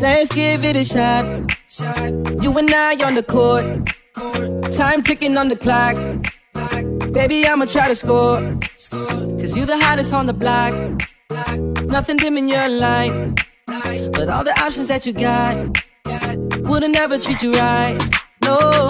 Let's give it a shot. You and I on the court. Time ticking on the clock. Baby, I'ma try to score. Cause you the hottest on the block. Nothing dim in your light. But all the options that you got wouldn't ever treat you right. No,